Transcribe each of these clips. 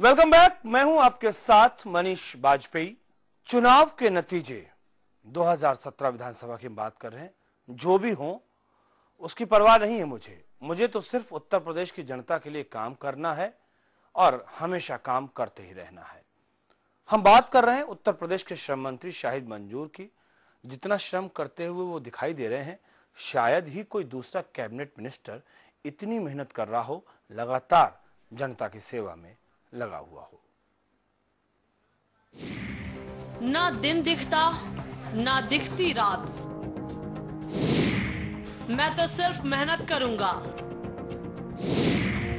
Welcome back. मैं हूँ आपके साथ मनीष बाजपेयी। चुनाव के नतीजे। 2017 विधानसभा की बात कर रहे हैं। जो भी हो, उसकी परवाह नहीं है मुझे। मुझे तो सिर्फ़ उत्तर प्रदेश की जनता के लिए काम करना है और हमेशा काम करते ही रहना है। हम बात कर रहे हैं उत्तर प्रदेश के श्रम मंत्री शाहिद मंजूर की। जितना श्रम करते हुए वो दिखाई दे रहे हैं, शायद ही कोई दूसरा कैबिनेट मिनिस्टर इतनी मेहनत कर रहा हो, लगातार जनता की सेवा में। लगा हुआ हो। ना दिन दिखता, ना दिखती रात। मैं तो सिर्फ़ मेहनत करूँगा।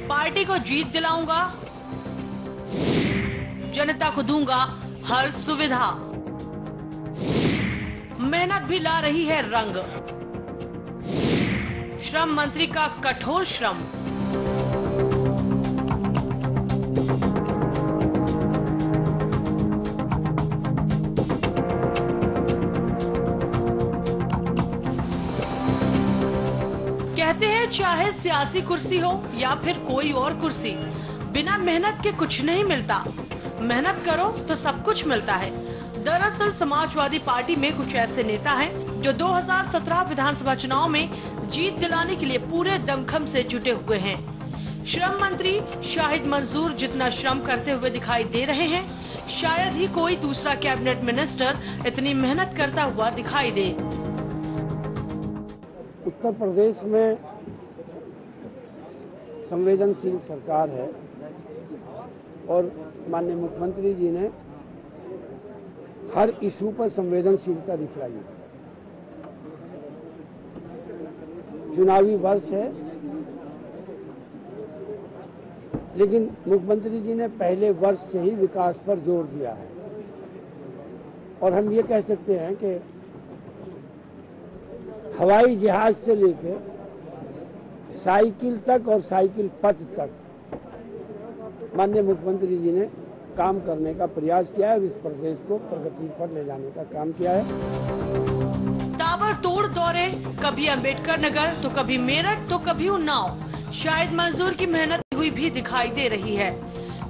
पार्टी को जीत दिलाऊँगा। जनता को दूँगा हर सुविधा। मेहनत भी ला रही है रंग। श्रम मंत्री का कठोर श्रम। कहते हैं चाहे सियासी कुर्सी हो या फिर कोई और कुर्सी, बिना मेहनत के कुछ नहीं मिलता। मेहनत करो तो सब कुछ मिलता है। दरअसल समाजवादी पार्टी में कुछ ऐसे नेता हैं जो 2017 विधानसभा चुनाव में जीत दिलाने के लिए पूरे दमखम से जुटे हुए हैं। श्रम मंत्री शाहिद मंजूर जितना श्रम करते हुए दिखाई दे रहे हैं, शायद ही कोई दूसरा कैबिनेट मिनिस्टर इतनी मेहनत करता हुआ दिखाई दे। उत्तर प्रदेश में संवेदनशील सरकार है और माननीय मुख्यमंत्री जी ने हर इशू पर संवेदनशीलता दिखलाई है। चुनावी वर्ष है, लेकिन मुख्यमंत्री जी ने पहले वर्ष से ही विकास पर ज़ोर दिया है। और हम ये कह सकते हैं कि हवाई जहाज़ से लेकर साइकिल तक और साइकिल पथ तक माननीय मुख्यमंत्री जी ने काम करने का प्रयास किया है इस प्रदेश को प्रगति पर ले जाने का काम किया है। ताबड़तोड़ दौरे, कभी अंबेडकर नगर तो कभी मेरठ तो कभी उन्नाव। शायद मंजूर की मेहनत हुई भी दिखाई दे रही है।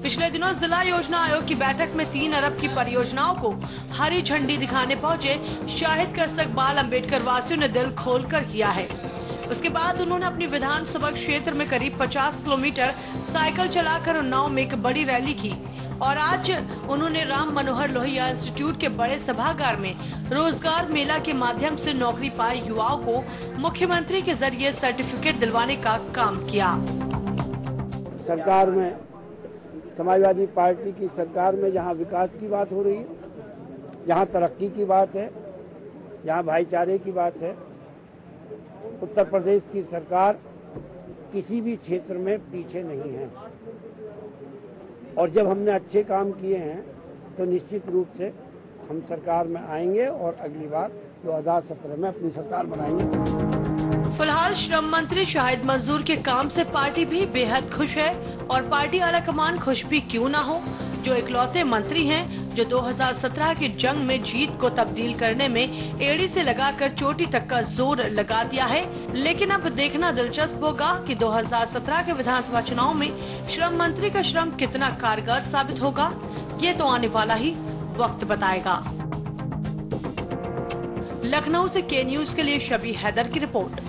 पिछले दिनों जिला योजना आयोग की बैठक में तीन अरब की परियोजनाओं को हरी झंडी दिखाने पहुँचे शाहिद करसक बाल अंबेडकर वासियों ने दिल खोल कर किया है। उसके बाद उन्होंने अपनी विधानसभा क्षेत्र में करीब 50 किलोमीटर साइकिल चलाकर उन्नाव में एक बड़ी रैली की और आज उन्होंने राम मनोहर लोहिया इंस्टीट्यूट के बड़े सभागार में रोज़गार मेला के माध्यम से नौकरी पाए युवाओं को मुख्यमंत्री के ज़रिए सर्टिफिकेट दिलवाने का काम किया। सरकार में समाजवादी पार्टी की सरकार में जहाँ विकास की बात हो रही है, जहाँ तरक्की की बात है, जहाँ भाईचारे की बात है, उत्तर प्रदेश की सरकार किसी भी क्षेत्र में पीछे नहीं है। और जब हमने अच्छे काम किए हैं तो निश्चित रूप से हम सरकार में आएँगे और अगली बार 2017 में अपनी सरकार बनाएँगे। फ़िलहाल श्रम मंत्री शाहिद मंजूर के काम से पार्टी भी बेहद खुश है। और पार्टी आलाकमान खुश भी क्यों ना हो? जो इकलौते मंत्री हैं, जो 2017 की जंग में जीत को तब्दील करने में एड़ी से लगाकर चोटी तक का ज़ोर लगा दिया है, लेकिन अब देखना दिलचस्प होगा कि 2017 के विधानसभा चुनाव में श्रम मंत्री का श्रम कितना कारगर साबित होगा, ये तो आने वाला ही वक्त बताएगा। लखनऊ से के न्यूज़ के लिए शबी हैदर की रिपोर्ट।